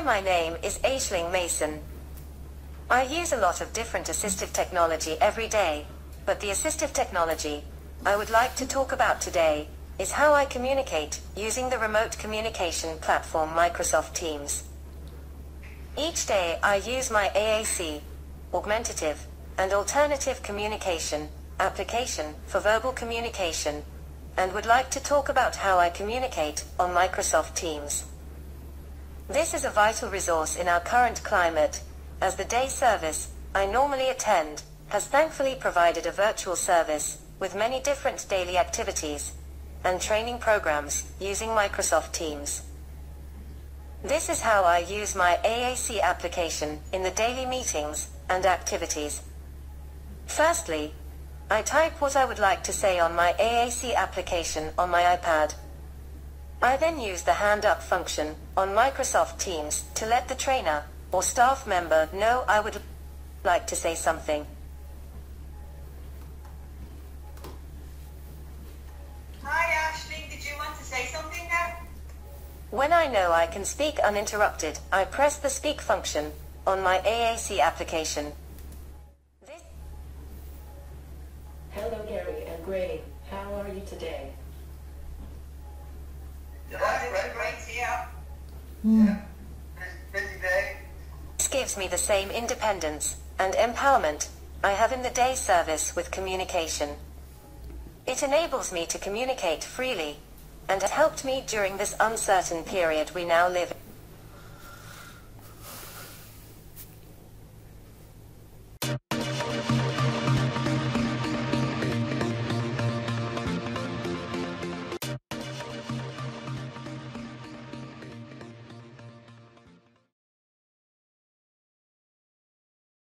my name is Aisling Mason. I use a lot of different assistive technology every day, but the assistive technology I would like to talk about today is how I communicate using the remote communication platform Microsoft Teams. Each day I use my AAC, augmentative, and alternative communication application for verbal communication and would like to talk about how I communicate on Microsoft Teams. This is a vital resource in our current climate, as the day service I normally attend has thankfully provided a virtual service with many different daily activities and training programs using Microsoft Teams. This is how I use my AAC application in the daily meetings and activities. Firstly, I type what I would like to say on my AAC application on my iPad. I then use the hand up function on Microsoft Teams to let the trainer or staff member know I would like to say something. Hi Aisling, did you want to say something now? When I know I can speak uninterrupted, I press the speak function on my AAC application. This Hello, Gary and Gray. How are you today? Yeah. Busy day. gives me the same independence and empowerment I have in the day service with communication. It enables me to communicate freely and has helped me during this uncertain period we now live in.